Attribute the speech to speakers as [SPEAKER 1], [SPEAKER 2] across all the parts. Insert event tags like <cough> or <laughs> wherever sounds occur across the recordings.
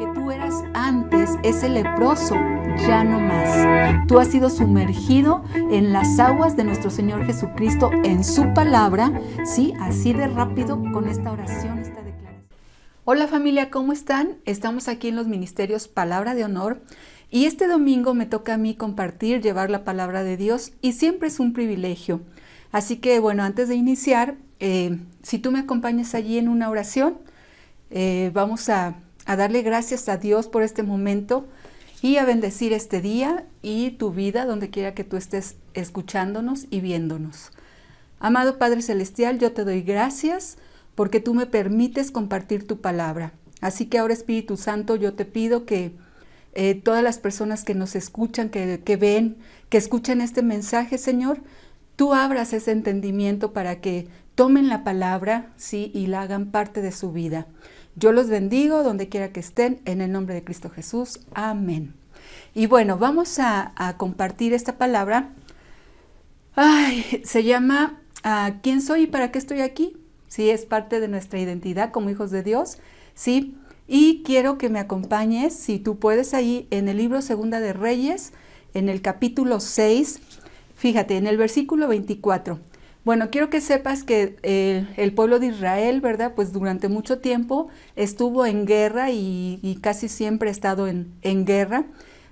[SPEAKER 1] que tú eras antes, ese leproso, ya no más. Tú has sido sumergido en las aguas de nuestro Señor Jesucristo, en su palabra, ¿sí? Así de rápido con esta oración, esta declaración. Hola familia, ¿cómo están? Estamos aquí en los ministerios Palabra de Honor y este domingo me toca a mí compartir, llevar la palabra de Dios y siempre es un privilegio. Así que bueno, antes de iniciar, eh, si tú me acompañas allí en una oración, eh, vamos a, a darle gracias a Dios por este momento y a bendecir este día y tu vida donde quiera que tú estés escuchándonos y viéndonos. Amado Padre Celestial, yo te doy gracias porque tú me permites compartir tu palabra. Así que ahora Espíritu Santo, yo te pido que eh, todas las personas que nos escuchan, que, que ven, que escuchan este mensaje, Señor, tú abras ese entendimiento para que tomen la palabra, sí, y la hagan parte de su vida. Yo los bendigo donde quiera que estén, en el nombre de Cristo Jesús. Amén. Y bueno, vamos a, compartir esta palabra. Ay, se llama ah, ¿Quién soy y para qué estoy aquí? Sí, es parte de nuestra identidad como hijos de Dios. Sí, y quiero que me acompañes, si tú puedes, ahí en el libro Segunda de Reyes, en el capítulo 6, fíjate, en el versículo 24. Bueno, quiero que sepas que eh, el pueblo de Israel, ¿verdad? Pues durante mucho tiempo estuvo en guerra y, casi siempre ha estado en, guerra.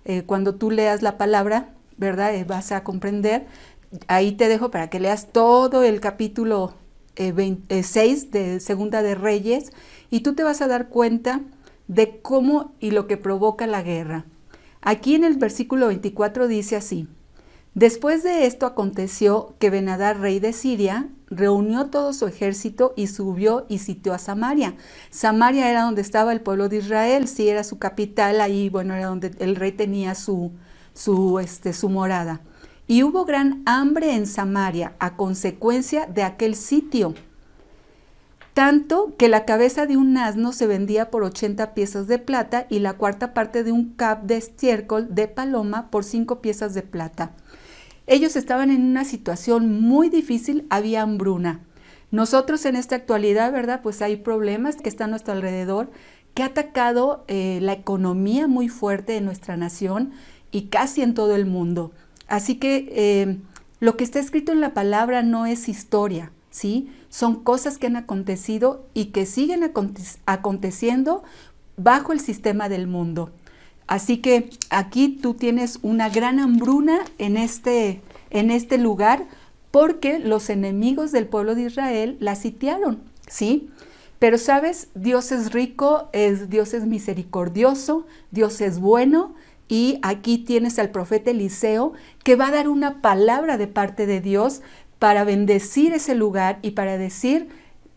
[SPEAKER 1] Eh, cuando tú leas la palabra, ¿verdad? Eh, vas a comprender. Ahí te dejo para que leas todo el capítulo 6 de Segunda de Reyes y tú te vas a dar cuenta de cómo y lo que provoca la guerra. Aquí en el versículo 24 dice así. Después de esto aconteció que Benadar, rey de Siria, reunió todo su ejército y subió y sitió a Samaria. Samaria era donde estaba el pueblo de Israel, sí era su capital, ahí bueno, era donde el rey tenía su, su, este, su morada. Y hubo gran hambre en Samaria a consecuencia de aquel sitio, tanto que la cabeza de un asno se vendía por 80 piezas de plata y la cuarta parte de un cap de estiércol de paloma por 5 piezas de plata. Ellos estaban en una situación muy difícil, había hambruna. Nosotros en esta actualidad, ¿verdad? Pues hay problemas que están a nuestro alrededor, que ha atacado eh, la economía muy fuerte de nuestra nación y casi en todo el mundo. Así que eh, lo que está escrito en la palabra no es historia, ¿sí? Son cosas que han acontecido y que siguen aconteciendo bajo el sistema del mundo. Así que aquí tú tienes una gran hambruna en este, en este lugar porque los enemigos del pueblo de Israel la sitiaron, ¿sí? Pero sabes, Dios es rico, es, Dios es misericordioso, Dios es bueno y aquí tienes al profeta Eliseo que va a dar una palabra de parte de Dios para bendecir ese lugar y para decir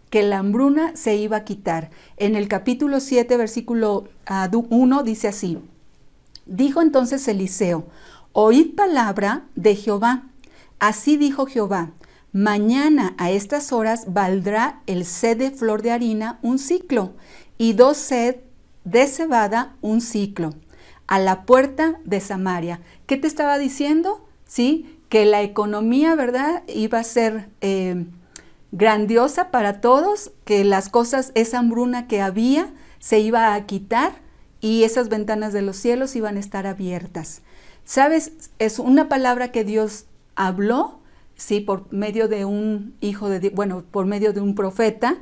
[SPEAKER 1] que la hambruna se iba a quitar. En el capítulo 7, versículo 1 ah, dice así, Dijo entonces Eliseo, oíd palabra de Jehová. Así dijo Jehová, mañana a estas horas valdrá el sed de flor de harina un ciclo y dos sed de cebada un ciclo a la puerta de Samaria. ¿Qué te estaba diciendo? Sí, que la economía, ¿verdad? Iba a ser eh, grandiosa para todos, que las cosas, esa hambruna que había, se iba a quitar y esas ventanas de los cielos iban a estar abiertas. ¿Sabes? Es una palabra que Dios habló, sí, por medio de un hijo de Dios, bueno, por medio de un profeta,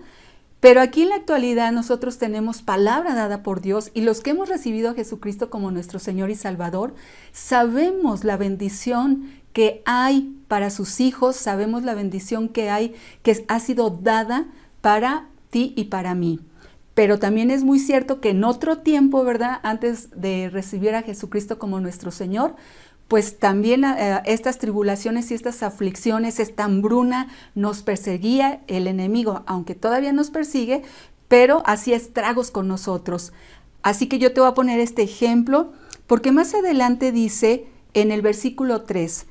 [SPEAKER 1] pero aquí en la actualidad nosotros tenemos palabra dada por Dios y los que hemos recibido a Jesucristo como nuestro Señor y Salvador, sabemos la bendición que hay para sus hijos, sabemos la bendición que hay, que ha sido dada para ti y para mí. Pero también es muy cierto que en otro tiempo, ¿verdad? Antes de recibir a Jesucristo como nuestro Señor, pues también eh, estas tribulaciones y estas aflicciones, esta hambruna nos perseguía el enemigo, aunque todavía nos persigue, pero hacía estragos con nosotros. Así que yo te voy a poner este ejemplo, porque más adelante dice en el versículo 3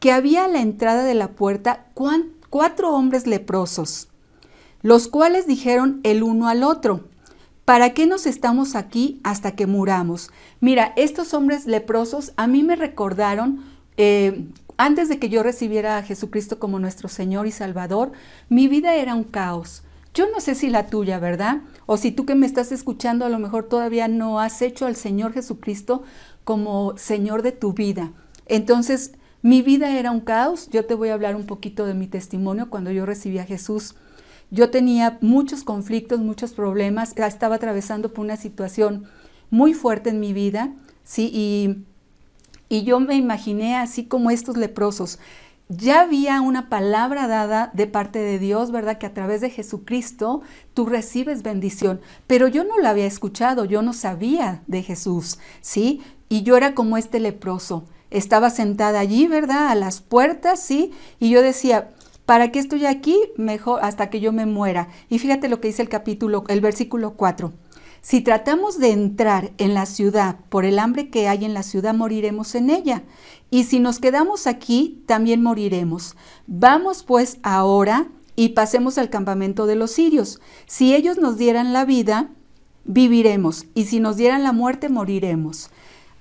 [SPEAKER 1] que había a la entrada de la puerta cuatro hombres leprosos, los cuales dijeron el uno al otro, ¿Para qué nos estamos aquí hasta que muramos? Mira, estos hombres leprosos a mí me recordaron, eh, antes de que yo recibiera a Jesucristo como nuestro Señor y Salvador, mi vida era un caos. Yo no sé si la tuya, ¿verdad? O si tú que me estás escuchando a lo mejor todavía no has hecho al Señor Jesucristo como Señor de tu vida. Entonces, mi vida era un caos. Yo te voy a hablar un poquito de mi testimonio cuando yo recibí a Jesús. Yo tenía muchos conflictos, muchos problemas, estaba atravesando por una situación muy fuerte en mi vida, ¿sí? Y, y yo me imaginé así como estos leprosos. Ya había una palabra dada de parte de Dios, ¿verdad? Que a través de Jesucristo tú recibes bendición, pero yo no la había escuchado, yo no sabía de Jesús, ¿sí? Y yo era como este leproso. Estaba sentada allí, ¿verdad? A las puertas, ¿sí? Y yo decía, ¿Para qué estoy aquí? Mejor hasta que yo me muera. Y fíjate lo que dice el capítulo, el versículo 4. Si tratamos de entrar en la ciudad por el hambre que hay en la ciudad, moriremos en ella. Y si nos quedamos aquí, también moriremos. Vamos pues ahora y pasemos al campamento de los sirios. Si ellos nos dieran la vida, viviremos. Y si nos dieran la muerte, moriremos.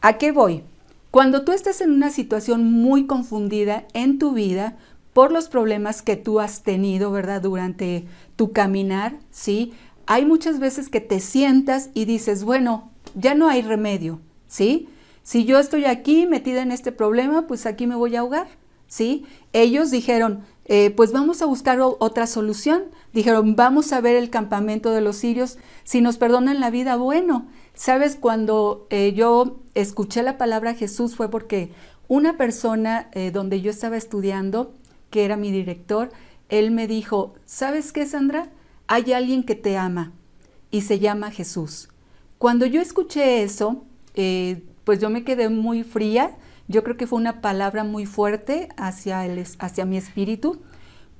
[SPEAKER 1] ¿A qué voy? Cuando tú estás en una situación muy confundida en tu vida, por los problemas que tú has tenido, ¿verdad? Durante tu caminar, ¿sí? Hay muchas veces que te sientas y dices, bueno, ya no hay remedio, ¿sí? Si yo estoy aquí metida en este problema, pues aquí me voy a ahogar, ¿sí? Ellos dijeron, eh, pues vamos a buscar otra solución. Dijeron, vamos a ver el campamento de los sirios. Si nos perdonan la vida, bueno. Sabes, cuando eh, yo escuché la palabra Jesús fue porque una persona eh, donde yo estaba estudiando, que era mi director, él me dijo, ¿sabes qué, Sandra? Hay alguien que te ama y se llama Jesús. Cuando yo escuché eso, eh, pues yo me quedé muy fría. Yo creo que fue una palabra muy fuerte hacia, el, hacia mi espíritu,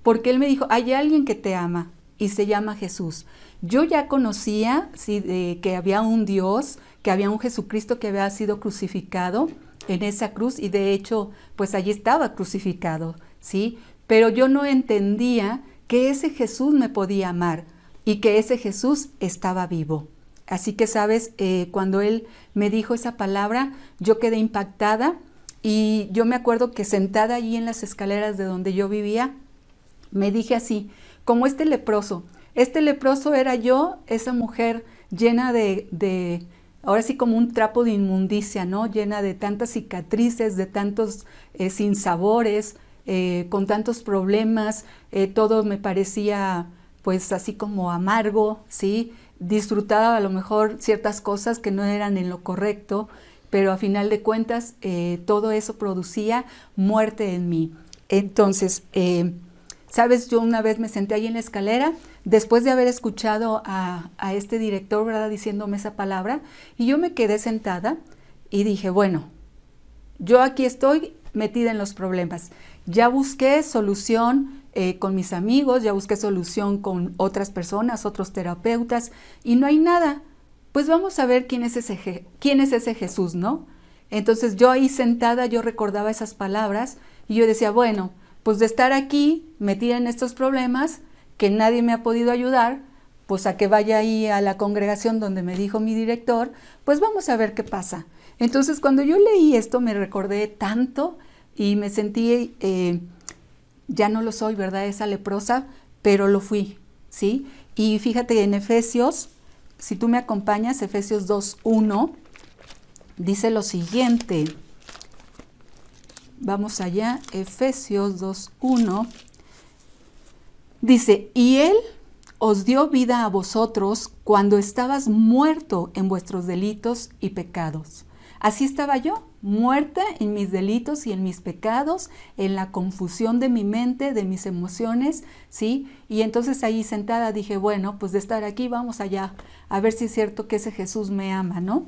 [SPEAKER 1] porque él me dijo, hay alguien que te ama y se llama Jesús. Yo ya conocía sí, que había un Dios, que había un Jesucristo que había sido crucificado en esa cruz y de hecho, pues allí estaba crucificado. ¿Sí? Pero yo no entendía que ese Jesús me podía amar y que ese Jesús estaba vivo. Así que, sabes, eh, cuando él me dijo esa palabra, yo quedé impactada y yo me acuerdo que sentada allí en las escaleras de donde yo vivía, me dije así, como este leproso. Este leproso era yo, esa mujer llena de, ahora sí como un trapo de inmundicia, ¿no? Llena de tantas cicatrices, de tantos eh, sinsabores, eh, con tantos problemas, eh, todo me parecía pues así como amargo, ¿sí? Disfrutaba a lo mejor ciertas cosas que no eran en lo correcto, pero a final de cuentas eh, todo eso producía muerte en mí. Entonces, sabes, yo una vez me senté ahí en la escalera, después de haber escuchado a, este director, diciéndome esa palabra, y yo me quedé sentada y dije, bueno, yo aquí estoy metida en los problemas. Ya busqué solución eh, con mis amigos, ya busqué solución con otras personas, otros terapeutas, y no hay nada. Pues vamos a ver quién es ese, quién es ese Jesús, ¿no? Entonces yo ahí sentada, yo recordaba esas palabras y yo decía, bueno, pues de estar aquí metida en estos problemas, que nadie me ha podido ayudar, pues a que vaya ahí a la congregación donde me dijo mi director, pues vamos a ver qué pasa. Entonces cuando yo leí esto me recordé tanto y me sentí, eh, ya no lo soy, ¿verdad? Esa leprosa, pero lo fui, ¿sí? Y fíjate en Efesios, si tú me acompañas, Efesios 2.1, dice lo siguiente. Vamos allá, Efesios 2.1. Dice, y Él os dio vida a vosotros cuando estabas muerto en vuestros delitos y pecados. Así estaba yo, muerta en mis delitos y en mis pecados, en la confusión de mi mente, de mis emociones, ¿sí? Y entonces ahí sentada dije, bueno, pues de estar aquí vamos allá, a ver si es cierto que ese Jesús me ama, ¿no?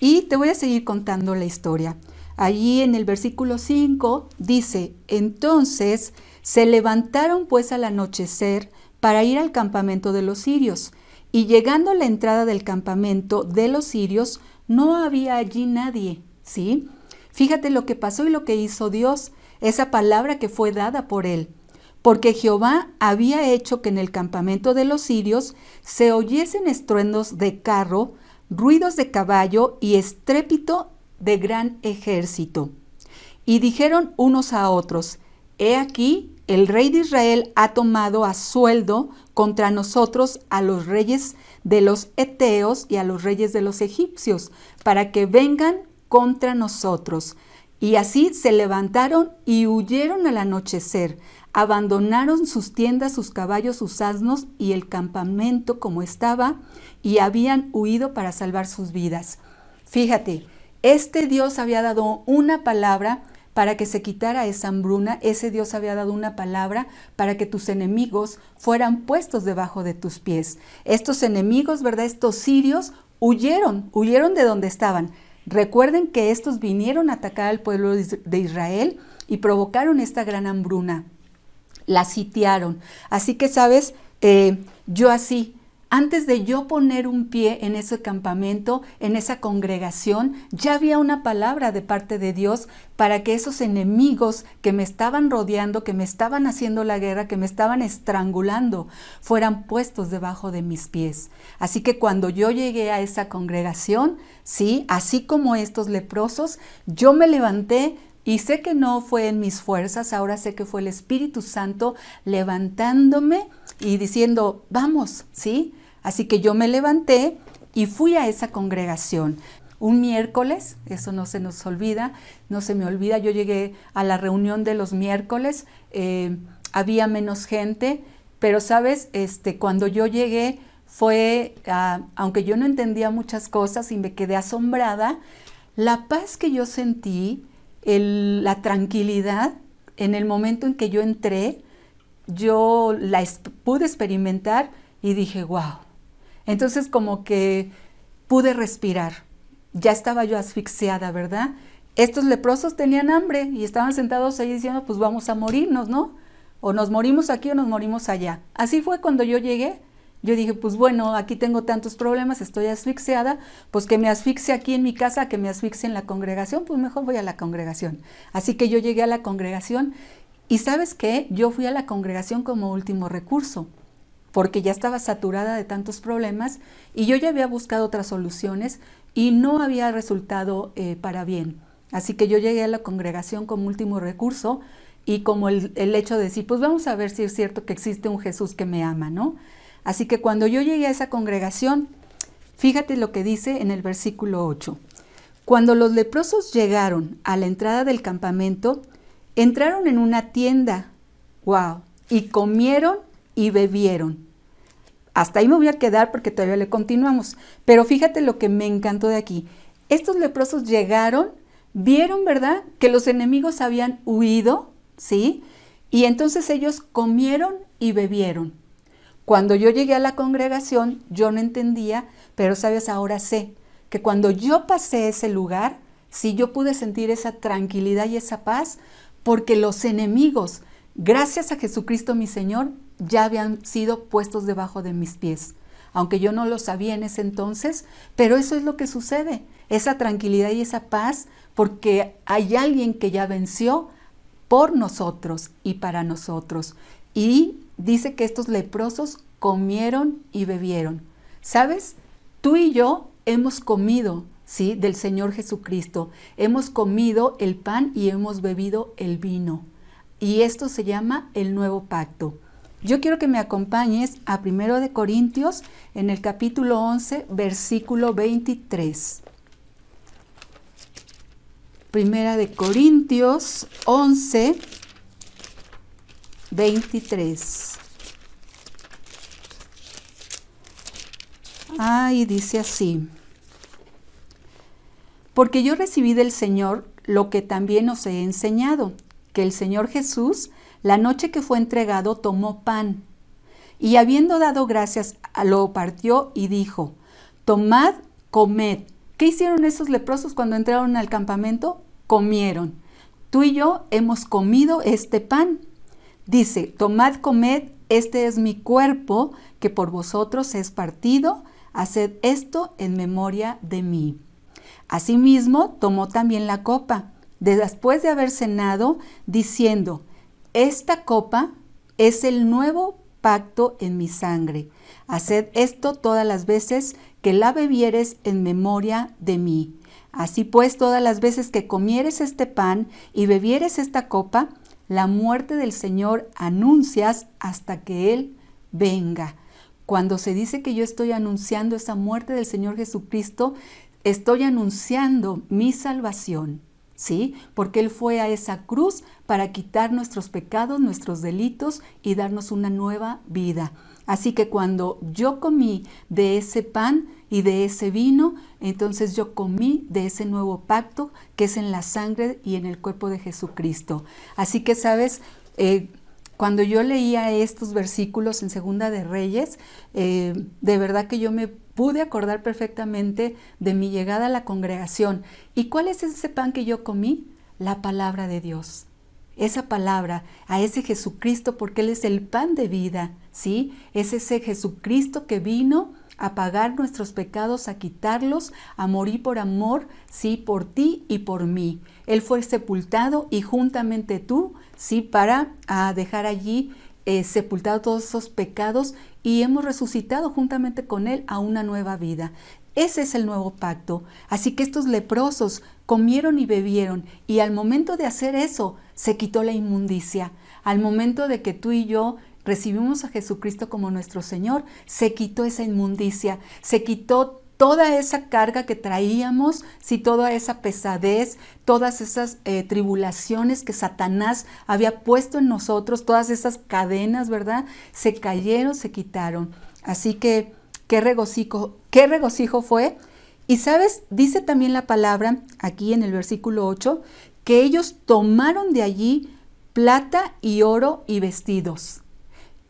[SPEAKER 1] Y te voy a seguir contando la historia. Allí en el versículo 5 dice, entonces se levantaron pues al anochecer para ir al campamento de los sirios, y llegando a la entrada del campamento de los sirios, no había allí nadie, ¿sí? Fíjate lo que pasó y lo que hizo Dios, esa palabra que fue dada por él. Porque Jehová había hecho que en el campamento de los sirios se oyesen estruendos de carro, ruidos de caballo y estrépito de gran ejército. Y dijeron unos a otros, He aquí el rey de Israel ha tomado a sueldo contra nosotros a los reyes de los Eteos y a los reyes de los egipcios, para que vengan contra nosotros. Y así se levantaron y huyeron al anochecer, abandonaron sus tiendas, sus caballos, sus asnos y el campamento como estaba, y habían huido para salvar sus vidas. Fíjate, este Dios había dado una palabra para que se quitara esa hambruna, ese Dios había dado una palabra para que tus enemigos fueran puestos debajo de tus pies. Estos enemigos, ¿verdad? Estos sirios huyeron, huyeron de donde estaban. Recuerden que estos vinieron a atacar al pueblo de Israel y provocaron esta gran hambruna. La sitiaron. Así que, ¿sabes? Eh, yo así, antes de yo poner un pie en ese campamento, en esa congregación, ya había una palabra de parte de Dios para que esos enemigos que me estaban rodeando, que me estaban haciendo la guerra, que me estaban estrangulando, fueran puestos debajo de mis pies. Así que cuando yo llegué a esa congregación, sí, así como estos leprosos, yo me levanté, y sé que no fue en mis fuerzas, ahora sé que fue el Espíritu Santo levantándome y diciendo, vamos, ¿sí? Así que yo me levanté y fui a esa congregación. Un miércoles, eso no se nos olvida, no se me olvida, yo llegué a la reunión de los miércoles, eh, había menos gente, pero sabes, este, cuando yo llegué fue, ah, aunque yo no entendía muchas cosas y me quedé asombrada, la paz que yo sentí, la tranquilidad en el momento en que yo entré, yo la pude experimentar y dije, wow, entonces como que pude respirar. Ya estaba yo asfixiada, ¿verdad? Estos leprosos tenían hambre y estaban sentados ahí diciendo, pues vamos a morirnos, ¿no? O nos morimos aquí o nos morimos allá. Así fue cuando yo llegué. Yo dije, pues bueno, aquí tengo tantos problemas, estoy asfixiada, pues que me asfixie aquí en mi casa, que me asfixie en la congregación, pues mejor voy a la congregación. Así que yo llegué a la congregación y sabes qué, yo fui a la congregación como último recurso porque ya estaba saturada de tantos problemas y yo ya había buscado otras soluciones y no había resultado eh, para bien. Así que yo llegué a la congregación como último recurso y como el, hecho de decir, pues vamos a ver si es cierto que existe un Jesús que me ama, ¿no? Así que cuando yo llegué a esa congregación, fíjate lo que dice en el versículo 8. Cuando los leprosos llegaron a la entrada del campamento, entraron en una tienda, wow, y comieron y bebieron. Hasta ahí me voy a quedar porque todavía le continuamos. Pero fíjate lo que me encantó de aquí. Estos leprosos llegaron, vieron, ¿verdad?, que los enemigos habían huido, ¿sí? Y entonces ellos comieron y bebieron. Cuando yo llegué a la congregación, yo no entendía, pero sabes, ahora sé que cuando yo pasé ese lugar, sí yo pude sentir esa tranquilidad y esa paz, porque los enemigos, gracias a Jesucristo mi Señor, ya habían sido puestos debajo de mis pies. Aunque yo no lo sabía en ese entonces, pero eso es lo que sucede, esa tranquilidad y esa paz, porque hay alguien que ya venció por nosotros y para nosotros. Y dice que estos leprosos comieron y bebieron. ¿Sabes? Tú y yo hemos comido, ¿sí? Del Señor Jesucristo. Hemos comido el pan y hemos bebido el vino. Y esto se llama el nuevo pacto. Yo quiero que me acompañes a 1 de Corintios en el capítulo 11, versículo 23. Primera de Corintios 11, 23. Ay, dice así. Porque yo recibí del Señor lo que también os he enseñado, que el Señor Jesús, la noche que fue entregado, tomó pan y habiendo dado gracias, lo partió y dijo, tomad, comed. ¿Qué hicieron esos leprosos cuando entraron al campamento? Comieron. Tú y yo hemos comido este pan. Dice, tomad, comed, este es mi cuerpo que por vosotros es partido, haced esto en memoria de mí. Asimismo, tomó también la copa, después de haber cenado, diciendo, esta copa es el nuevo pacto en mi sangre. Haced esto todas las veces que la bebieres en memoria de mí. Así pues, todas las veces que comieres este pan y bebieres esta copa, la muerte del Señor anuncias hasta que Él venga. Cuando se dice que yo estoy anunciando esa muerte del Señor Jesucristo, estoy anunciando mi salvación. ¿Sí? Porque Él fue a esa cruz para quitar nuestros pecados, nuestros delitos y darnos una nueva vida. Así que cuando yo comí de ese pan y de ese vino, entonces yo comí de ese nuevo pacto que es en la sangre y en el cuerpo de Jesucristo. Así que, ¿sabes? Eh, cuando yo leía estos versículos en Segunda de Reyes, eh, de verdad que yo me pude acordar perfectamente de mi llegada a la congregación. ¿Y cuál es ese pan que yo comí? La palabra de Dios. Esa palabra, a ese Jesucristo, porque Él es el pan de vida, ¿sí? Es ese Jesucristo que vino a pagar nuestros pecados, a quitarlos, a morir por amor, sí, por ti y por mí. Él fue sepultado y juntamente tú, sí, para a dejar allí eh, sepultado todos esos pecados y hemos resucitado juntamente con Él a una nueva vida. Ese es el nuevo pacto. Así que estos leprosos comieron y bebieron y al momento de hacer eso se quitó la inmundicia. Al momento de que tú y yo recibimos a Jesucristo como nuestro Señor, se quitó esa inmundicia, se quitó toda esa carga que traíamos, si toda esa pesadez, todas esas eh, tribulaciones que Satanás había puesto en nosotros, todas esas cadenas, ¿verdad? Se cayeron, se quitaron. Así que qué regocijo, qué regocijo fue. Y sabes, dice también la palabra aquí en el versículo 8, que ellos tomaron de allí plata y oro y vestidos.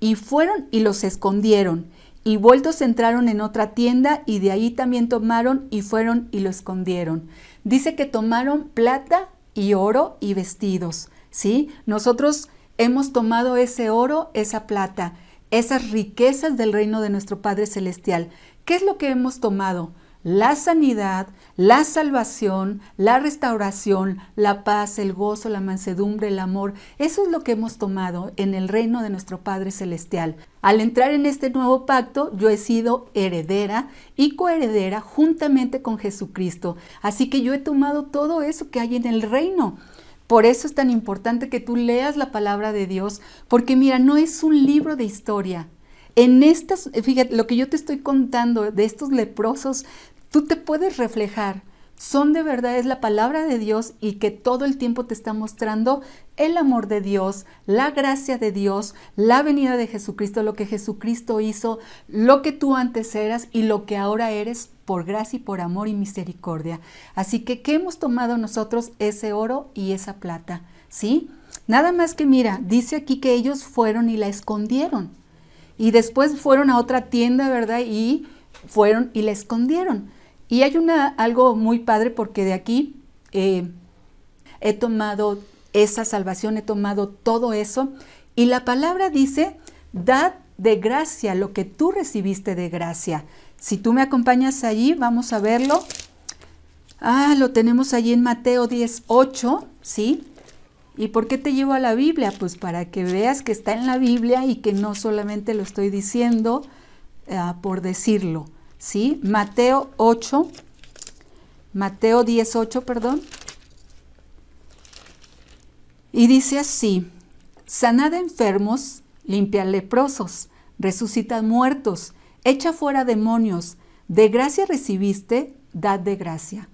[SPEAKER 1] Y fueron y los escondieron. Y vueltos entraron en otra tienda y de ahí también tomaron y fueron y lo escondieron. Dice que tomaron plata y oro y vestidos. ¿Sí? Nosotros hemos tomado ese oro, esa plata, esas riquezas del reino de nuestro Padre Celestial. ¿Qué es lo que hemos tomado? La sanidad, la salvación, la restauración, la paz, el gozo, la mansedumbre, el amor. Eso es lo que hemos tomado en el reino de nuestro Padre Celestial. Al entrar en este nuevo pacto, yo he sido heredera y coheredera juntamente con Jesucristo. Así que yo he tomado todo eso que hay en el reino. Por eso es tan importante que tú leas la palabra de Dios, porque mira, no es un libro de historia. En estas, fíjate, lo que yo te estoy contando de estos leprosos tú te puedes reflejar. Son de verdad, es la palabra de Dios y que todo el tiempo te está mostrando el amor de Dios, la gracia de Dios, la venida de Jesucristo, lo que Jesucristo hizo, lo que tú antes eras y lo que ahora eres por gracia y por amor y misericordia. Así que, ¿qué hemos tomado nosotros? Ese oro y esa plata, ¿sí? Nada más que mira, dice aquí que ellos fueron y la escondieron. Y después fueron a otra tienda, ¿verdad? Y fueron y la escondieron. Y hay una, algo muy padre porque de aquí eh, he tomado esa salvación, he tomado todo eso. Y la palabra dice, dad de gracia lo que tú recibiste de gracia. Si tú me acompañas allí, vamos a verlo. Ah, lo tenemos allí en Mateo 18, ¿sí? ¿Y por qué te llevo a la Biblia? Pues para que veas que está en la Biblia y que no solamente lo estoy diciendo ah, por decirlo. ¿Sí? Mateo 8, Mateo 18, perdón. Y dice así, sanad enfermos, limpia leprosos, resucita muertos, echa fuera demonios, de gracia recibiste, dad de gracia.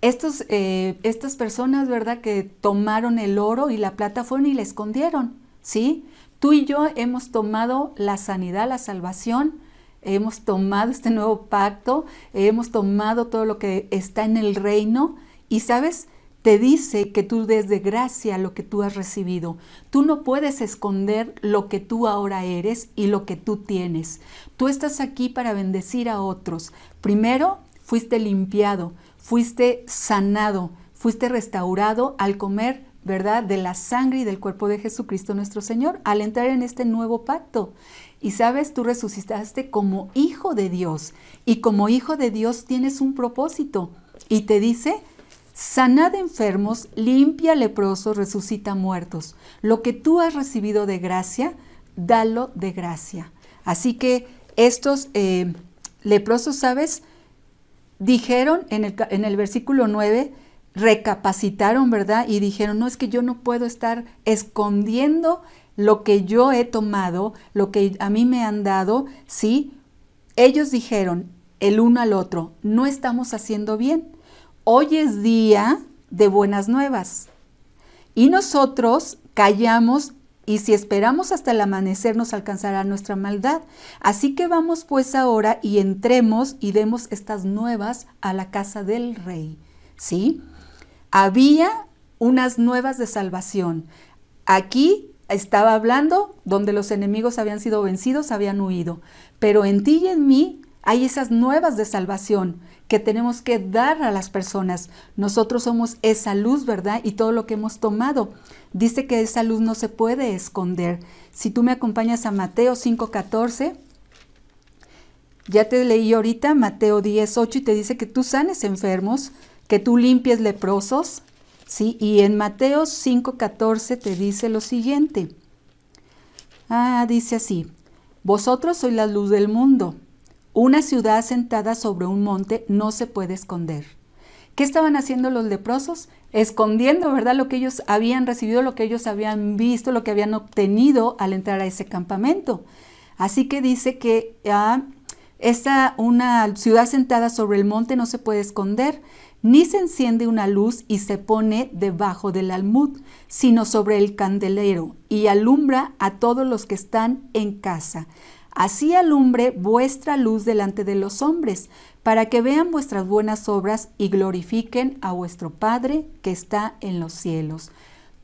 [SPEAKER 1] Estos, eh, estas personas, ¿verdad? Que tomaron el oro y la plata fueron y la escondieron, ¿sí? Tú y yo hemos tomado la sanidad, la salvación, hemos tomado este nuevo pacto, hemos tomado todo lo que está en el reino y sabes, te dice que tú des de gracia lo que tú has recibido. Tú no puedes esconder lo que tú ahora eres y lo que tú tienes. Tú estás aquí para bendecir a otros. Primero, fuiste limpiado, fuiste sanado, fuiste restaurado al comer ¿verdad? De la sangre y del cuerpo de Jesucristo nuestro Señor al entrar en este nuevo pacto. Y sabes, tú resucitaste como hijo de Dios y como hijo de Dios tienes un propósito. Y te dice, sanad enfermos, limpia leprosos, resucita muertos. Lo que tú has recibido de gracia, dalo de gracia. Así que estos eh, leprosos, ¿sabes? Dijeron en el, en el versículo 9, recapacitaron, ¿verdad? Y dijeron, no es que yo no puedo estar escondiendo lo que yo he tomado, lo que a mí me han dado, ¿sí? Ellos dijeron el uno al otro, no estamos haciendo bien. Hoy es día de buenas nuevas. Y nosotros callamos y si esperamos hasta el amanecer nos alcanzará nuestra maldad. Así que vamos pues ahora y entremos y demos estas nuevas a la casa del rey. ¿Sí? Había unas nuevas de salvación. Aquí estaba hablando donde los enemigos habían sido vencidos, habían huido. Pero en ti y en mí hay esas nuevas de salvación que tenemos que dar a las personas. Nosotros somos esa luz, ¿verdad? Y todo lo que hemos tomado. Dice que esa luz no se puede esconder. Si tú me acompañas a Mateo 5:14, ya te leí ahorita Mateo 10:8 y te dice que tú sanes enfermos, que tú limpies leprosos, ¿sí? Y en Mateo 5:14 te dice lo siguiente. Ah, dice así: Vosotros sois la luz del mundo. Una ciudad sentada sobre un monte no se puede esconder. ¿Qué estaban haciendo los leprosos? Escondiendo, ¿verdad? Lo que ellos habían recibido, lo que ellos habían visto, lo que habían obtenido al entrar a ese campamento. Así que dice que ah, una ciudad sentada sobre el monte no se puede esconder, ni se enciende una luz y se pone debajo del almud, sino sobre el candelero y alumbra a todos los que están en casa. Así alumbre vuestra luz delante de los hombres, para que vean vuestras buenas obras y glorifiquen a vuestro Padre que está en los cielos.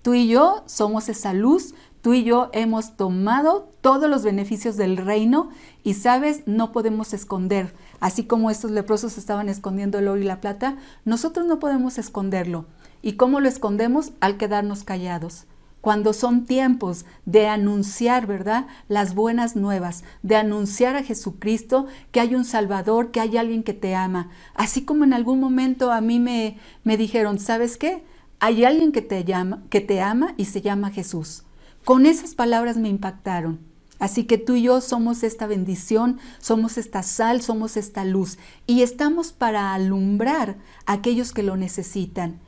[SPEAKER 1] Tú y yo somos esa luz, tú y yo hemos tomado todos los beneficios del reino y sabes, no podemos esconder. Así como estos leprosos estaban escondiendo el oro y la plata, nosotros no podemos esconderlo. ¿Y cómo lo escondemos? Al quedarnos callados cuando son tiempos de anunciar, ¿verdad? Las buenas nuevas, de anunciar a Jesucristo que hay un Salvador, que hay alguien que te ama. Así como en algún momento a mí me, me dijeron, ¿sabes qué? Hay alguien que te, llama, que te ama y se llama Jesús. Con esas palabras me impactaron. Así que tú y yo somos esta bendición, somos esta sal, somos esta luz y estamos para alumbrar a aquellos que lo necesitan.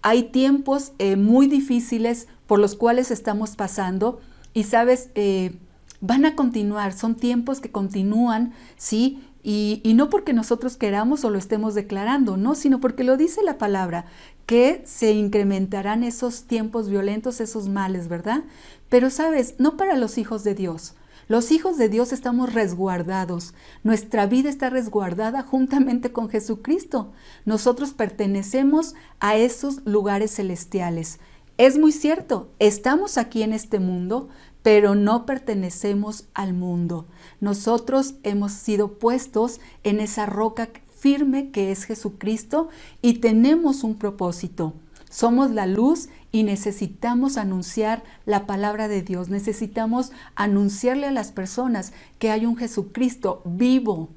[SPEAKER 1] Hay tiempos eh, muy difíciles por los cuales estamos pasando y sabes, eh, van a continuar, son tiempos que continúan, ¿sí? Y, y, no porque nosotros queramos o lo estemos declarando, no, sino porque lo dice la palabra, que se incrementarán esos tiempos violentos, esos males, ¿verdad? Pero sabes, no para los hijos de Dios, los hijos de Dios estamos resguardados. Nuestra vida está resguardada juntamente con Jesucristo. Nosotros pertenecemos a esos lugares celestiales. Es muy cierto, estamos aquí en este mundo, pero no pertenecemos al mundo. Nosotros hemos sido puestos en esa roca firme que es Jesucristo y tenemos un propósito. Somos la luz y necesitamos anunciar la palabra de Dios. Necesitamos anunciarle a las personas que hay un Jesucristo vivo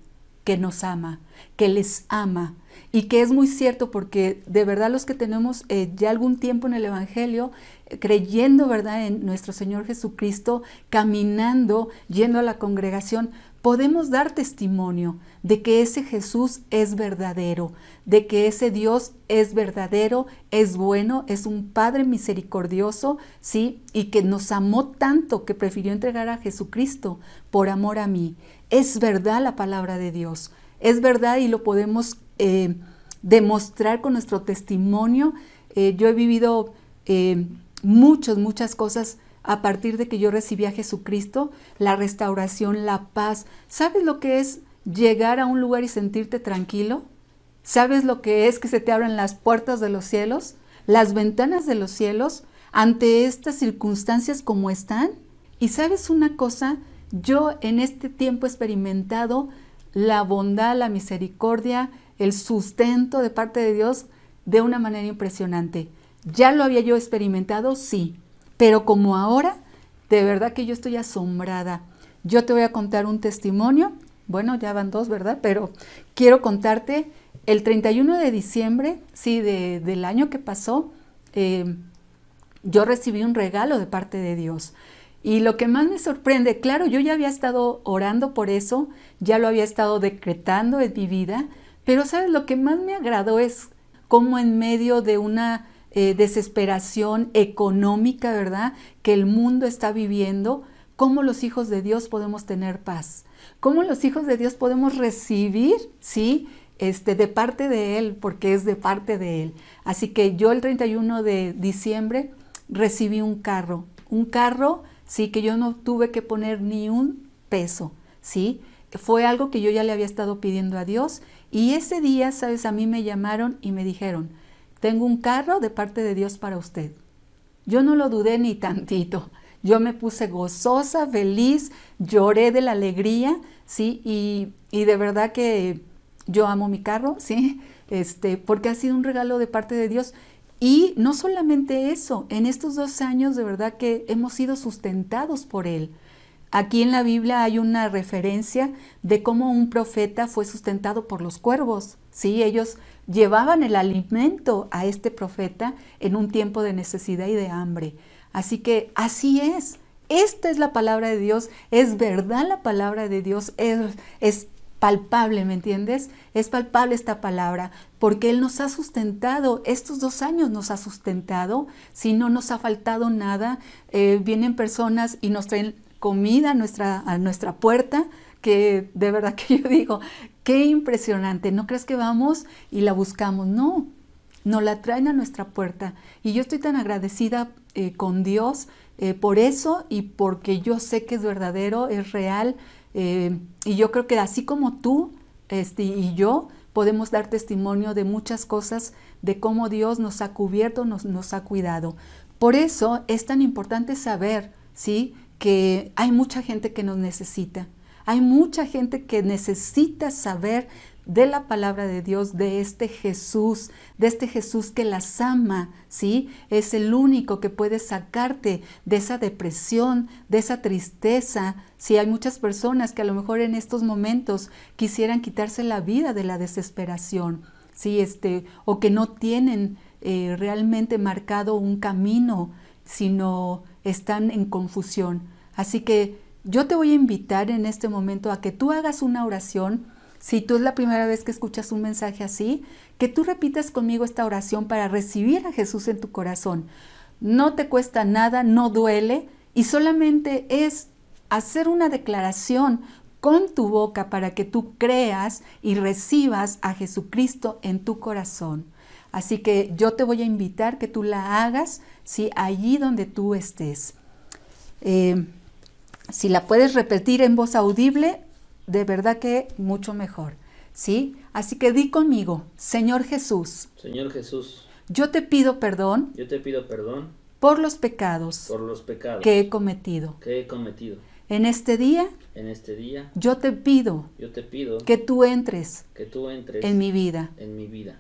[SPEAKER 1] que nos ama, que les ama. Y que es muy cierto porque de verdad los que tenemos eh, ya algún tiempo en el Evangelio, eh, creyendo verdad en nuestro Señor Jesucristo, caminando, yendo a la congregación, podemos dar testimonio de que ese Jesús es verdadero, de que ese Dios es verdadero, es bueno, es un Padre misericordioso, ¿sí? Y que nos amó tanto que prefirió entregar a Jesucristo por amor a mí. Es verdad la palabra de Dios, es verdad y lo podemos eh, demostrar con nuestro testimonio. Eh, yo he vivido eh, muchas, muchas cosas a partir de que yo recibí a Jesucristo, la restauración, la paz. ¿Sabes lo que es llegar a un lugar y sentirte tranquilo? ¿Sabes lo que es que se te abran las puertas de los cielos, las ventanas de los cielos ante estas circunstancias como están? Y sabes una cosa, yo en este tiempo he experimentado la bondad, la misericordia, el sustento de parte de Dios de una manera impresionante. ¿Ya lo había yo experimentado? Sí, pero como ahora, de verdad que yo estoy asombrada. Yo te voy a contar un testimonio. Bueno, ya van dos, ¿verdad? Pero quiero contarte, el 31 de diciembre, sí, del año que pasó, eh, yo recibí un regalo de parte de Dios. Y lo que más me sorprende, claro, yo ya había estado orando por eso, ya lo había estado decretando en mi vida, pero sabes, lo que más me agradó es cómo en medio de una eh, desesperación económica, ¿verdad? Que el mundo está viviendo, cómo los hijos de Dios podemos tener paz, cómo los hijos de Dios podemos recibir, ¿sí? Este, de parte de Él, porque es de parte de Él. Así que yo el 31 de diciembre recibí un carro, un carro, sí, que yo no tuve que poner ni un peso, ¿sí? Fue algo que yo ya le había estado pidiendo a Dios y ese día, sabes, a mí me llamaron y me dijeron, tengo un carro de parte de Dios para usted. Yo no lo dudé ni tantito. Yo me puse gozosa, feliz, lloré de la alegría, ¿sí? Y, de verdad que yo amo mi carro, ¿sí? Este, porque ha sido un regalo de parte de Dios. Y no solamente eso, en estos dos años de verdad que hemos sido sustentados por Él. Aquí en la Biblia hay una referencia de cómo un profeta fue sustentado por los cuervos. Sí, ellos llevaban el alimento a este profeta en un tiempo de necesidad y de hambre. Así que así es. Esta es la palabra de Dios, es verdad la palabra de Dios, es, es palpable, ¿me entiendes? Es palpable esta palabra, porque Él nos ha sustentado, estos dos años nos ha sustentado, si no nos ha faltado nada, eh, vienen personas y nos traen comida a nuestra, a nuestra puerta, que de verdad que <laughs> yo digo, qué impresionante, no crees que vamos y la buscamos, no, nos la traen a nuestra puerta. Y yo estoy tan agradecida eh, con Dios eh, por eso y porque yo sé que es verdadero, es real. Eh, y yo creo que así como tú este, y yo podemos dar testimonio de muchas cosas, de cómo Dios nos ha cubierto, nos, nos ha cuidado. Por eso es tan importante saber, ¿sí? que hay mucha gente que nos necesita. Hay mucha gente que necesita saber de la palabra de Dios, de este Jesús, de este Jesús que las ama, ¿sí? Es el único que puede sacarte de esa depresión, de esa tristeza. Si hay muchas personas que a lo mejor en estos momentos quisieran quitarse la vida de la desesperación, ¿sí? Este, o que no tienen eh, realmente marcado un camino, sino están en confusión. Así que yo te voy a invitar en este momento a que tú hagas una oración. Si tú es la primera vez que escuchas un mensaje así, que tú repitas conmigo esta oración para recibir a Jesús en tu corazón. No te cuesta nada, no duele y solamente es hacer una declaración con tu boca para que tú creas y recibas a Jesucristo en tu corazón. Así que yo te voy a invitar que tú la hagas, si allí donde tú estés. Eh, si la puedes repetir en voz audible, de verdad que mucho mejor. ¿Sí? Así que di conmigo, Señor Jesús.
[SPEAKER 2] Señor Jesús.
[SPEAKER 1] Yo te pido perdón.
[SPEAKER 2] Yo te pido perdón.
[SPEAKER 1] Por los pecados.
[SPEAKER 2] Por los pecados.
[SPEAKER 1] Que he cometido.
[SPEAKER 2] Que he cometido.
[SPEAKER 1] En este día.
[SPEAKER 2] En este día.
[SPEAKER 1] Yo te pido.
[SPEAKER 2] Yo te pido.
[SPEAKER 1] Que tú entres.
[SPEAKER 2] Que tú entres.
[SPEAKER 1] En mi vida.
[SPEAKER 2] En mi vida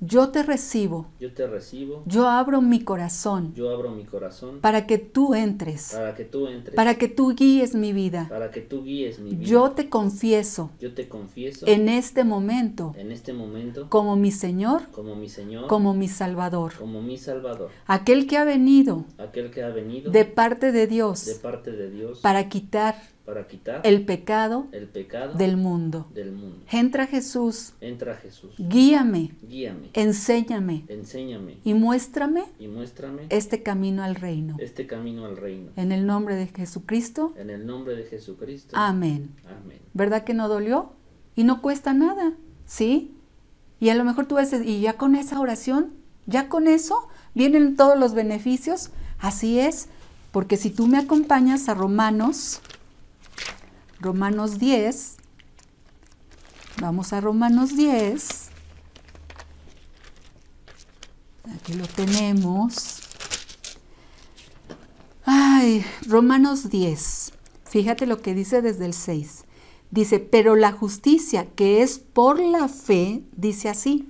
[SPEAKER 1] yo te recibo.
[SPEAKER 2] Yo te recibo.
[SPEAKER 1] Yo abro mi corazón.
[SPEAKER 2] Yo abro mi corazón.
[SPEAKER 1] Para que tú entres.
[SPEAKER 2] Para que tú entres.
[SPEAKER 1] Para que tú guíes mi vida.
[SPEAKER 2] Para que tú guíes mi vida.
[SPEAKER 1] Yo te confieso.
[SPEAKER 2] Yo te confieso.
[SPEAKER 1] En este momento.
[SPEAKER 2] En este momento.
[SPEAKER 1] Como mi Señor.
[SPEAKER 2] Como mi Señor.
[SPEAKER 1] Como mi Salvador.
[SPEAKER 2] Como mi Salvador.
[SPEAKER 1] Aquel que ha venido.
[SPEAKER 2] Aquel que ha venido.
[SPEAKER 1] De parte de Dios.
[SPEAKER 2] De parte de Dios.
[SPEAKER 1] Para quitar
[SPEAKER 2] para quitar
[SPEAKER 1] el pecado,
[SPEAKER 2] el pecado
[SPEAKER 1] del mundo.
[SPEAKER 2] Del mundo.
[SPEAKER 1] Entra Jesús.
[SPEAKER 2] Entra Jesús.
[SPEAKER 1] Guíame.
[SPEAKER 2] Guíame.
[SPEAKER 1] Enséñame.
[SPEAKER 2] Enséñame.
[SPEAKER 1] Y muéstrame.
[SPEAKER 2] Y muéstrame
[SPEAKER 1] este camino al reino.
[SPEAKER 2] Este camino al reino.
[SPEAKER 1] En el nombre de Jesucristo.
[SPEAKER 2] En el nombre de Jesucristo.
[SPEAKER 1] Amén.
[SPEAKER 2] Amén.
[SPEAKER 1] ¿Verdad que no dolió? Y no cuesta nada, ¿sí? Y a lo mejor tú dices, y ya con esa oración, ya con eso vienen todos los beneficios. Así es, porque si tú me acompañas a Romanos Romanos 10. Vamos a Romanos 10. Aquí lo tenemos. Ay, Romanos 10. Fíjate lo que dice desde el 6. Dice, pero la justicia que es por la fe, dice así,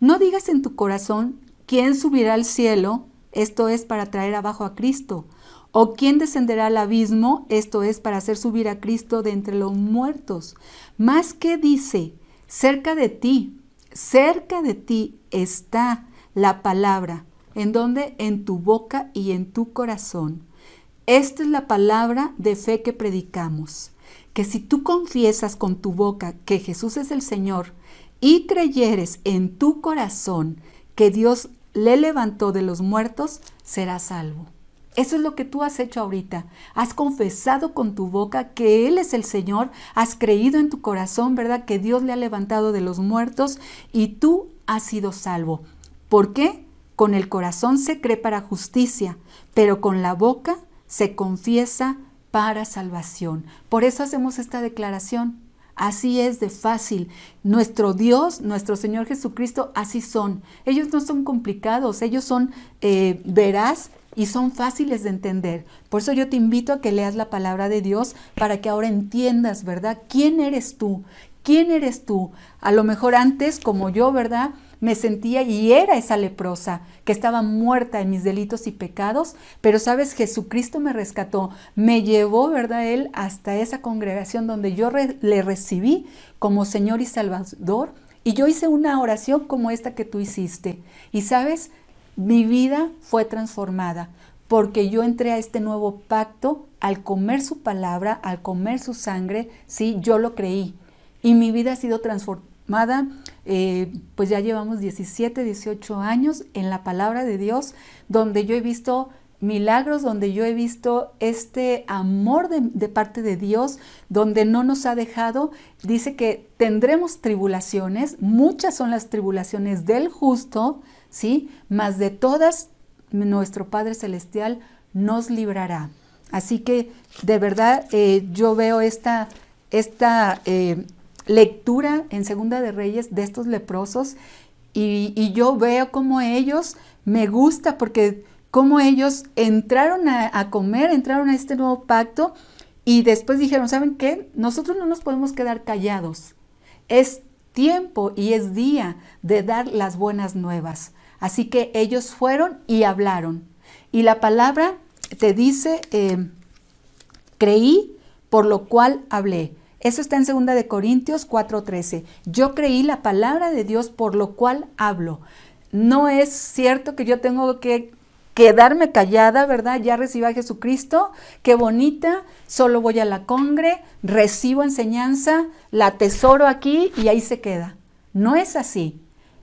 [SPEAKER 1] no digas en tu corazón, ¿quién subirá al cielo? Esto es para traer abajo a Cristo ¿O quién descenderá al abismo? Esto es para hacer subir a Cristo de entre los muertos. Más que dice, cerca de ti, cerca de ti está la palabra, en donde en tu boca y en tu corazón. Esta es la palabra de fe que predicamos, que si tú confiesas con tu boca que Jesús es el Señor y creyeres en tu corazón que Dios le levantó de los muertos, será salvo. Eso es lo que tú has hecho ahorita. Has confesado con tu boca que Él es el Señor, has creído en tu corazón, ¿verdad? Que Dios le ha levantado de los muertos y tú has sido salvo. ¿Por qué? Con el corazón se cree para justicia, pero con la boca se confiesa para salvación. Por eso hacemos esta declaración. Así es de fácil. Nuestro Dios, nuestro Señor Jesucristo, así son. Ellos no son complicados, ellos son eh, veraz y son fáciles de entender. Por eso yo te invito a que leas la palabra de Dios para que ahora entiendas, ¿verdad? ¿Quién eres tú? ¿Quién eres tú? A lo mejor antes, como yo, ¿verdad? Me sentía y era esa leprosa que estaba muerta en mis delitos y pecados, pero sabes, Jesucristo me rescató, me llevó, ¿verdad? Él hasta esa congregación donde yo le recibí como Señor y Salvador y yo hice una oración como esta que tú hiciste. Y sabes, mi vida fue transformada porque yo entré a este nuevo pacto al comer su palabra, al comer su sangre, sí, yo lo creí. Y mi vida ha sido transformada, eh, pues ya llevamos 17, 18 años en la palabra de Dios, donde yo he visto milagros, donde yo he visto este amor de, de, parte de Dios, donde no nos ha dejado. Dice que tendremos tribulaciones, muchas son las tribulaciones del justo, ¿sí? Mas de todas nuestro Padre Celestial nos librará. Así que de verdad eh, yo veo esta, esta eh, lectura en Segunda de Reyes de estos leprosos y, yo veo como ellos, me gusta porque como ellos entraron a, a comer, entraron a este nuevo pacto y después dijeron, ¿saben qué? Nosotros no nos podemos quedar callados. Es tiempo y es día de dar las buenas nuevas. Así que ellos fueron y hablaron. Y la palabra te dice, eh, creí, por lo cual hablé. Eso está en 2 de Corintios 4:13. Yo creí la palabra de Dios, por lo cual hablo. No es cierto que yo tengo que quedarme callada, ¿verdad? Ya recibí a Jesucristo, qué bonita, solo voy a la congre, recibo enseñanza, la atesoro aquí y ahí se queda. No es así.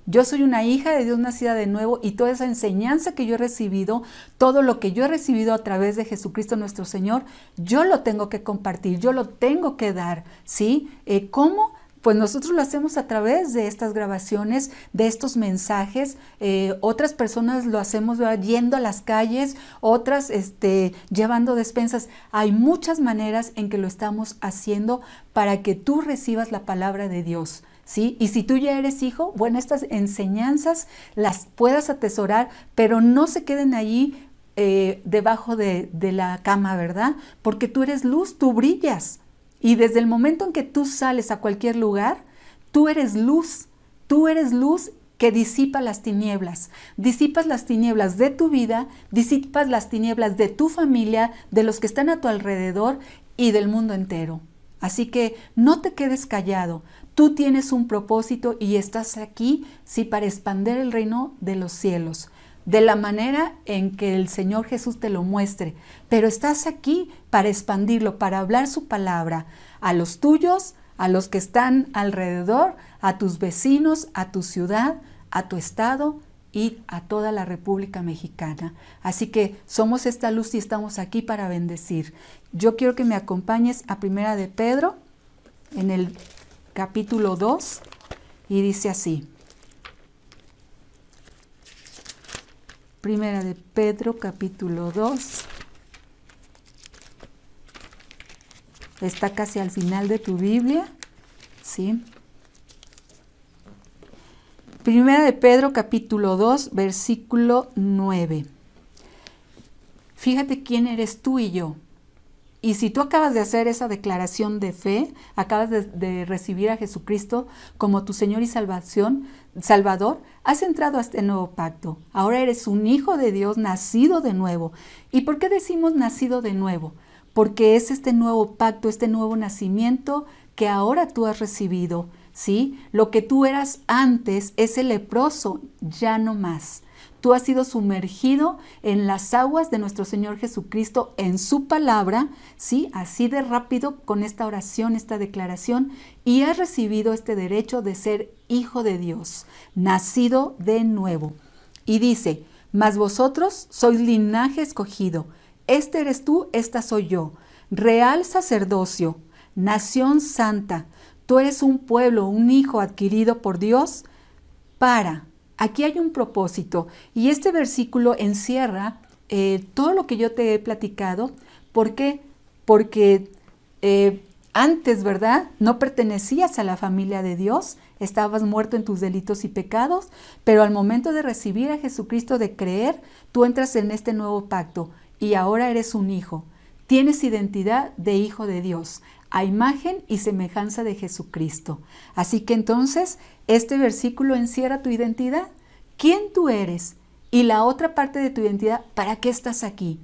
[SPEAKER 1] Yo soy una hija de Dios nacida de nuevo y toda esa enseñanza que yo he recibido, todo lo que yo he recibido a través de Jesucristo nuestro Señor, yo lo tengo que compartir, yo lo tengo que dar, ¿sí? Eh, ¿Cómo? Pues nosotros lo hacemos a través de estas grabaciones, de estos mensajes. Eh, otras personas lo hacemos yendo a las calles, otras este, llevando despensas. Hay muchas maneras en que lo estamos haciendo para que tú recibas la palabra de Dios. ¿Sí? Y si tú ya eres hijo, bueno, estas enseñanzas las puedas atesorar, pero no se queden allí eh, debajo de, de la cama, ¿verdad? Porque tú eres luz, tú brillas. Y desde el momento en que tú sales a cualquier lugar, tú eres luz, tú eres luz que disipa las tinieblas. Disipas las tinieblas de tu vida, disipas las tinieblas de tu familia, de los que están a tu alrededor y del mundo entero. Así que no te quedes callado. Tú tienes un propósito y estás aquí, sí, para expander el reino de los cielos, de la manera en que el Señor Jesús te lo muestre. Pero estás aquí para expandirlo, para hablar su palabra a los tuyos, a los que están alrededor, a tus vecinos, a tu ciudad, a tu estado y a toda la República Mexicana. Así que somos esta luz y estamos aquí para bendecir. Yo quiero que me acompañes a Primera de Pedro en el capítulo 2 y dice así. Primera de Pedro, capítulo 2. Está casi al final de tu Biblia, ¿sí? Primera de Pedro, capítulo 2, versículo 9. Fíjate quién eres tú y yo. Y si tú acabas de hacer esa declaración de fe, acabas de, recibir a Jesucristo como tu Señor y salvación, Salvador, has entrado a este nuevo pacto. Ahora eres un hijo de Dios nacido de nuevo. ¿Y por qué decimos nacido de nuevo? Porque es este nuevo pacto, este nuevo nacimiento que ahora tú has recibido. ¿Sí? Lo que tú eras antes, ese leproso, ya no más. Tú has sido sumergido en las aguas de nuestro Señor Jesucristo, en su palabra, ¿sí? Así de rápido con esta oración, esta declaración, y has recibido este derecho de ser hijo de Dios, nacido de nuevo. Y dice, mas vosotros sois linaje escogido. Este eres tú, esta soy yo. Real sacerdocio, nación santa. Tú eres un pueblo, un hijo adquirido por Dios para. Aquí hay un propósito. Y este versículo encierra eh, todo lo que yo te he platicado. ¿Por qué? Porque eh, antes, ¿verdad? No pertenecías a la familia de Dios, estabas muerto en tus delitos y pecados, pero al momento de recibir a Jesucristo, de creer, tú entras en este nuevo pacto y ahora eres un hijo. Tienes identidad de hijo de Dios, a imagen y semejanza de Jesucristo. Así que entonces, este versículo encierra tu identidad. ¿Quién tú eres? Y la otra parte de tu identidad, ¿para qué estás aquí?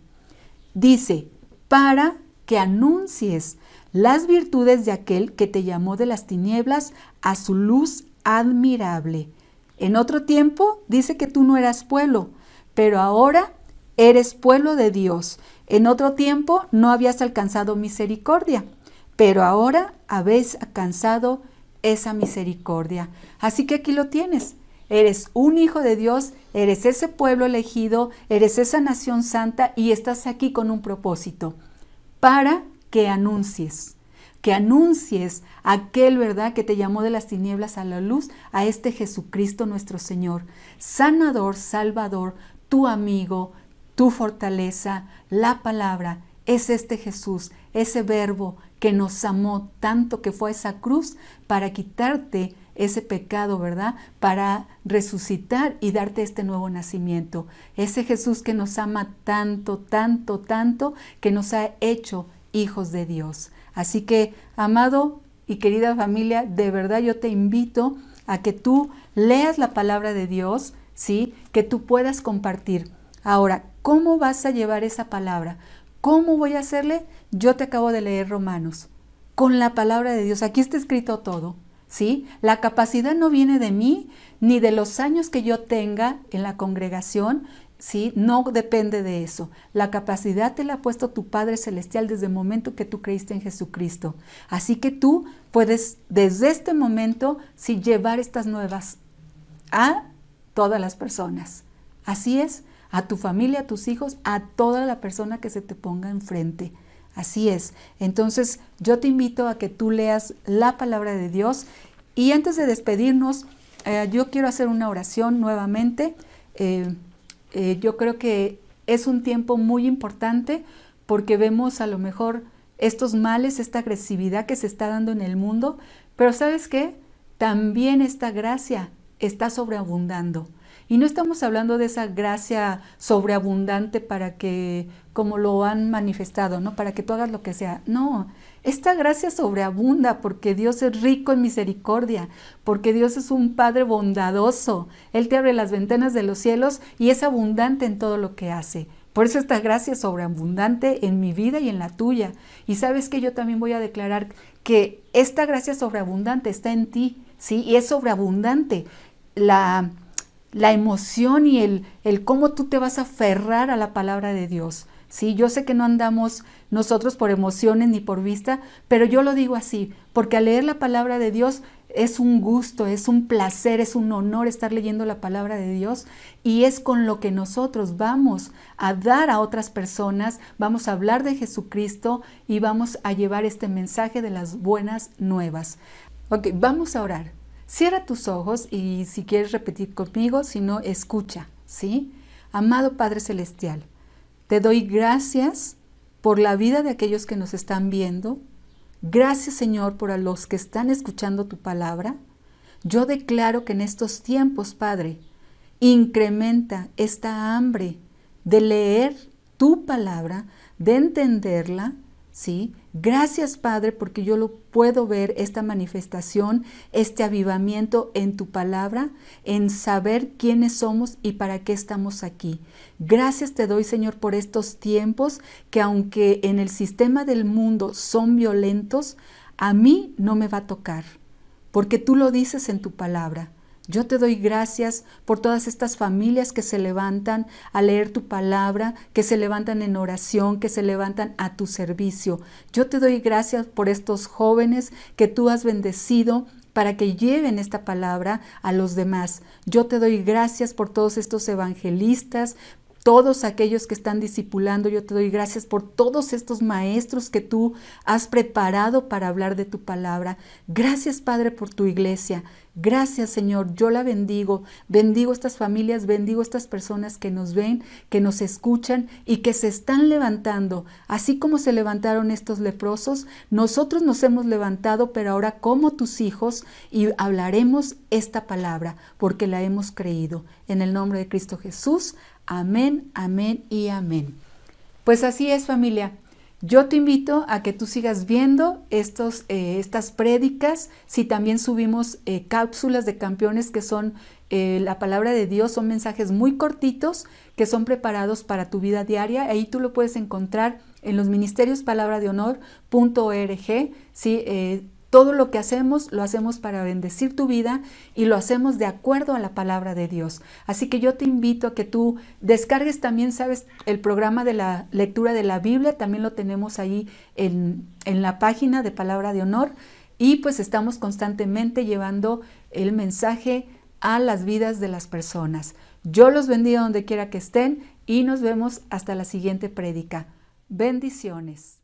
[SPEAKER 1] Dice, para que anuncies las virtudes de aquel que te llamó de las tinieblas a su luz admirable. En otro tiempo dice que tú no eras pueblo, pero ahora eres pueblo de Dios. En otro tiempo no habías alcanzado misericordia, pero ahora habéis alcanzado esa misericordia. Así que aquí lo tienes. Eres un hijo de Dios, eres ese pueblo elegido, eres esa nación santa y estás aquí con un propósito, para que anuncies, que anuncies aquel, ¿verdad?, que te llamó de las tinieblas a la luz, a este Jesucristo nuestro Señor, sanador, salvador, tu amigo, tu fortaleza, la palabra, es este Jesús, ese verbo que nos amó tanto que fue a esa cruz para quitarte ese pecado, ¿verdad? Para resucitar y darte este nuevo nacimiento. Ese Jesús que nos ama tanto, tanto, tanto, que nos ha hecho hijos de Dios. Así que, amado y querida familia, de verdad yo te invito a que tú leas la palabra de Dios, ¿sí? Que tú puedas compartir. Ahora, ¿cómo vas a llevar esa palabra? ¿Cómo voy a hacerle? Yo te acabo de leer Romanos con la palabra de Dios. Aquí está escrito todo, ¿sí? La capacidad no viene de mí ni de los años que yo tenga en la congregación, ¿sí? No depende de eso. La capacidad te la ha puesto tu Padre Celestial desde el momento que tú creíste en Jesucristo. Así que tú puedes desde este momento sí llevar estas nuevas a todas las personas. Así es, a tu familia, a tus hijos, a toda la persona que se te ponga enfrente. Así es. Entonces yo te invito a que tú leas la palabra de Dios y antes de despedirnos, eh, yo quiero hacer una oración nuevamente. Eh, eh, yo creo que es un tiempo muy importante porque vemos a lo mejor estos males, esta agresividad que se está dando en el mundo, pero ¿sabes qué? También esta gracia está sobreabundando. Y no estamos hablando de esa gracia sobreabundante para que, como lo han manifestado, ¿no? Para que tú hagas lo que sea. No, esta gracia sobreabunda porque Dios es rico en misericordia, porque Dios es un Padre bondadoso. Él te abre las ventanas de los cielos y es abundante en todo lo que hace. Por eso esta gracia sobreabundante en mi vida y en la tuya. Y sabes que yo también voy a declarar que esta gracia sobreabundante está en ti, ¿sí? Y es sobreabundante. La, la emoción y el, el cómo tú te vas a aferrar a la palabra de Dios. Sí, yo sé que no andamos nosotros por emociones ni por vista, pero yo lo digo así, porque al leer la palabra de Dios es un gusto, es un placer, es un honor estar leyendo la palabra de Dios y es con lo que nosotros vamos a dar a otras personas, vamos a hablar de Jesucristo y vamos a llevar este mensaje de las buenas nuevas. Ok, vamos a orar. Cierra tus ojos y si quieres repetir conmigo, si no, escucha, ¿sí? Amado Padre Celestial, te doy gracias por la vida de aquellos que nos están viendo. Gracias Señor por a los que están escuchando tu palabra. Yo declaro que en estos tiempos, Padre, incrementa esta hambre de leer tu palabra, de entenderla, ¿sí? Gracias, Padre, porque yo lo puedo ver, esta manifestación, este avivamiento en tu palabra, en saber quiénes somos y para qué estamos aquí. Gracias te doy, Señor, por estos tiempos que aunque en el sistema del mundo son violentos, a mí no me va a tocar, porque tú lo dices en tu palabra. Yo te doy gracias por todas estas familias que se levantan a leer tu palabra, que se levantan en oración, que se levantan a tu servicio. Yo te doy gracias por estos jóvenes que tú has bendecido para que lleven esta palabra a los demás. Yo te doy gracias por todos estos evangelistas, todos aquellos que están discipulando, yo te doy gracias por todos estos maestros que tú has preparado para hablar de tu palabra. Gracias, Padre, por tu iglesia. Gracias, Señor. Yo la bendigo. Bendigo estas familias, bendigo estas personas que nos ven, que nos escuchan y que se están levantando. Así como se levantaron estos leprosos, nosotros nos hemos levantado, pero ahora como tus hijos y hablaremos esta palabra porque la hemos creído. En el nombre de Cristo Jesús. Amén, amén y amén. Pues así es familia. Yo te invito a que tú sigas viendo estos, eh, estas prédicas. Si también subimos eh, cápsulas de campeones que son eh, la palabra de Dios, son mensajes muy cortitos que son preparados para tu vida diaria. Ahí tú lo puedes encontrar en los ministerios palabra de honor.org. ¿sí? Todo lo que hacemos lo hacemos para bendecir tu vida y lo hacemos de acuerdo a la palabra de Dios. Así que yo te invito a que tú descargues también, sabes, el programa de la lectura de la Biblia, también lo tenemos ahí en, en la página de Palabra de Honor y pues estamos constantemente llevando el mensaje a las vidas de las personas. Yo los bendiga donde quiera que estén y nos vemos hasta la siguiente prédica. Bendiciones.